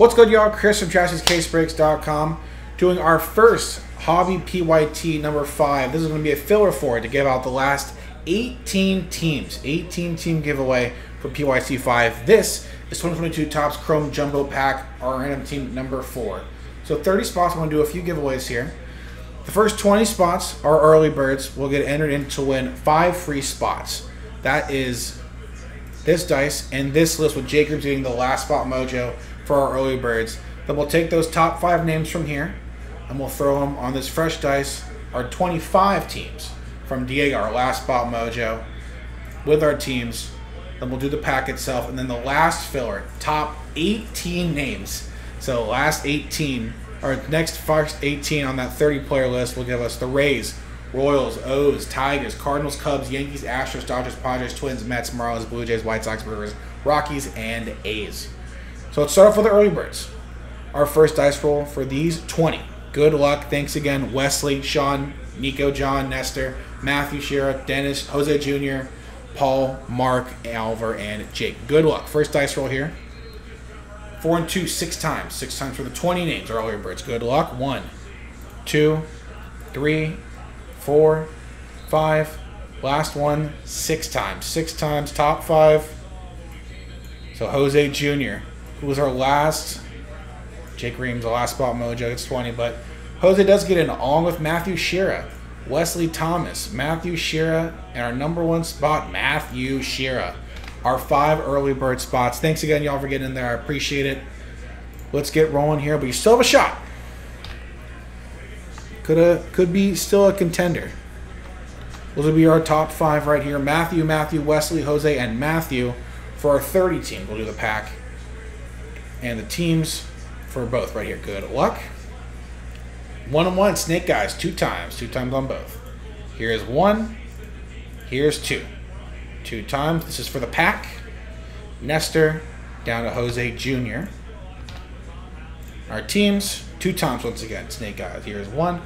What's good, y'all? Chris from JaspysCaseBreaks.com doing our first Hobby PYT number five. This is going to be a filler for it to give out the last 18 teams. 18 team giveaway for PYT 5. This is 2022 Topps Chrome Jumbo Pack, our random team number four. So 30 spots. I'm going to do a few giveaways here. The first 20 spots are early birds. will get entered in to win five free spots. That is this dice and this list with Jacobs getting the last spot mojo for our early birds. Then we'll take those top five names from here and we'll throw them on this fresh dice, our 25 teams from Diego, our last spot mojo, with our teams. Then we'll do the pack itself, and then the last filler, top 18 names. So last 18, our next first 18 on that 30 player list will give us the Rays, Royals, O's, Tigers, Cardinals, Cubs, Yankees, Astros, Dodgers, Padres, Twins, Mets, Marlins, Blue Jays, White Sox, Brewers, Rockies, and A's. So let's start off with the early birds. Our first dice roll for these 20. Good luck. Thanks again, Wesley, Sean, Nico, John, Nestor, Matthew, Shira, Dennis, Jose Jr., Paul, Mark, Alvar, and Jake. Good luck. First dice roll here. Four and two, six times. Six times for the 20 names. Earlier birds. Good luck. One, two, three, four, five. Last one, six times. Six times. Top five. So Jose Jr who was our last. Jake Reams, the last spot mojo. It's 20, but Jose does get in along with Matthew Shira, Wesley Thomas, Matthew Shira, and our number one spot, Matthew Shira. Our five early bird spots. Thanks again, y'all, for getting in there. I appreciate it. Let's get rolling here, but you still have a shot. Could a, could be still a contender. Those will be our top five right here. Matthew, Matthew, Wesley, Jose, and Matthew for our 30 team. We'll do the pack and the teams for both right here. Good luck. One on one, Snake Guys, two times. Two times on both. Here's one. Here's two. Two times. This is for the pack. Nestor down to Jose Jr. Our teams, two times once again. Snake Guys. Here's one.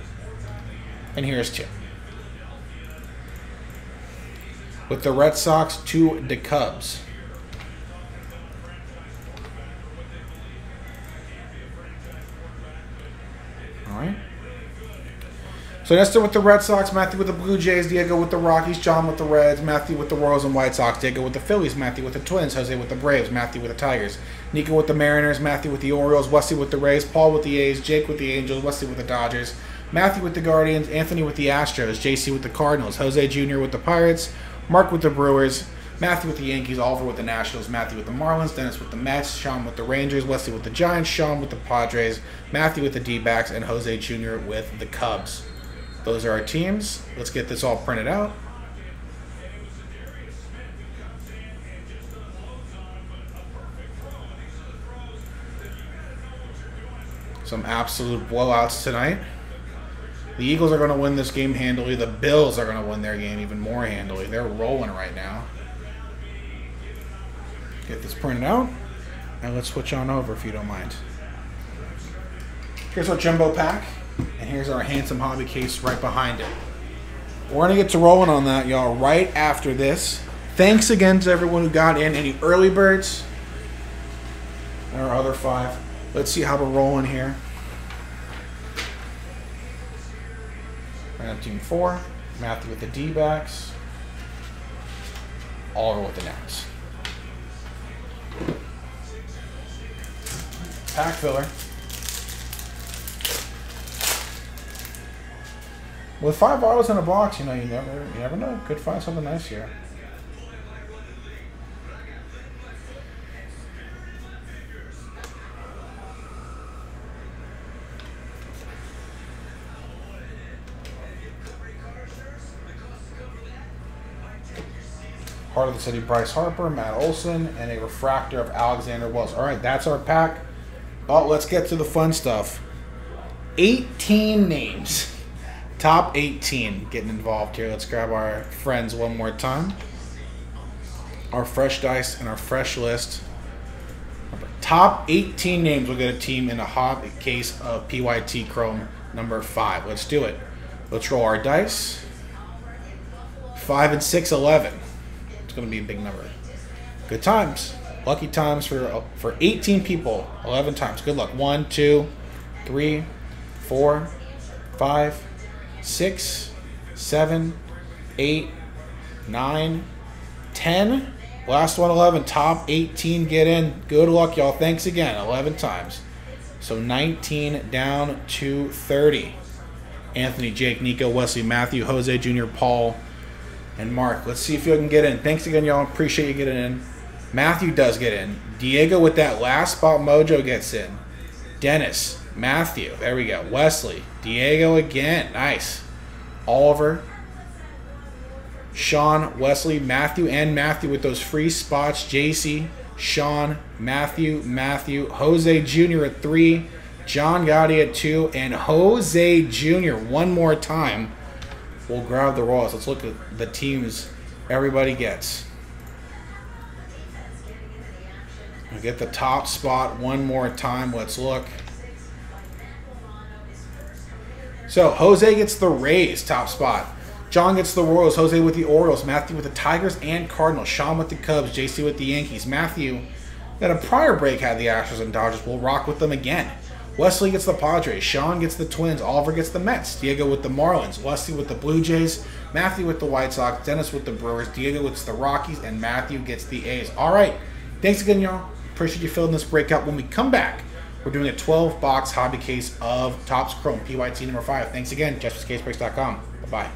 And here's two. With the Red Sox, to the Cubs. Right. So Nestor with the Red Sox, Matthew with the Blue Jays, Diego with the Rockies, John with the Reds, Matthew with the Royals and White Sox, Diego with the Phillies, Matthew with the Twins, Jose with the Braves, Matthew with the Tigers, Nico with the Mariners, Matthew with the Orioles, Wesley with the Rays, Paul with the A's, Jake with the Angels, Wesley with the Dodgers, Matthew with the Guardians, Anthony with the Astros, JC with the Cardinals, Jose Jr. with the Pirates, Mark with the Brewers, Matthew with the Yankees, Oliver with the Nationals, Matthew with the Marlins, Dennis with the Mets, Sean with the Rangers, Wesley with the Giants, Sean with the Padres, Matthew with the D backs, and Jose Jr. with the Cubs. Those are our teams. Let's get this all printed out. Some absolute blowouts tonight. The Eagles are going to win this game handily. The Bills are going to win their game even more handily. They're rolling right now. Get this printed out. And let's switch on over if you don't mind. Here's our jumbo pack. And here's our handsome hobby case right behind it. We're to get to rolling on that, y'all, right after this. Thanks again to everyone who got in. Any early birds? And our other five. Let's see how we're rolling here. Random team four. Matthew with the D backs. Oliver with the Nats. Pack filler. With five bottles in a box, you know, you never you never know. Could find something nice here. Heart of the City, Bryce Harper, Matt Olson, and a refractor of Alexander Wells. All right, that's our pack. Oh, let's get to the fun stuff. 18 names. Top 18 getting involved here. Let's grab our friends one more time. Our fresh dice and our fresh list. Top 18 names will get a team in a hot case of PYT Chrome number 5. Let's do it. Let's roll our dice. 5 and 6, 11 going to be a big number. Good times. Lucky times for for 18 people. 11 times. Good luck. One, two, three, four, five, six, seven, eight, nine, 10. Last one, 11. Top 18 get in. Good luck, y'all. Thanks again. 11 times. So 19 down to 30. Anthony, Jake, Nico, Wesley, Matthew, Jose Jr., Paul, and Mark. Let's see if you can get in. Thanks again, y'all. Appreciate you getting in. Matthew does get in. Diego with that last spot mojo gets in. Dennis, Matthew, there we go. Wesley, Diego again. Nice. Oliver, Sean, Wesley, Matthew, and Matthew with those free spots. JC, Sean, Matthew, Matthew, Jose Jr. at three, John Gotti at two, and Jose Jr. one more time. We'll grab the Royals. Let's look at the teams everybody gets. We'll get the top spot one more time. Let's look. So Jose gets the Rays top spot. John gets the Royals, Jose with the Orioles, Matthew with the Tigers and Cardinals, Sean with the Cubs, JC with the Yankees. Matthew, that a prior break had the Astros and Dodgers, will rock with them again. Wesley gets the Padres, Sean gets the Twins, Oliver gets the Mets, Diego with the Marlins, Wesley with the Blue Jays, Matthew with the White Sox, Dennis with the Brewers, Diego with the Rockies, and Matthew gets the A's. All right, thanks again, y'all. Appreciate you filling this breakout. When we come back, we're doing a 12 box hobby case of Topps Chrome PYT number 5. Thanks again, JaspysCaseBreaks.com. Bye bye.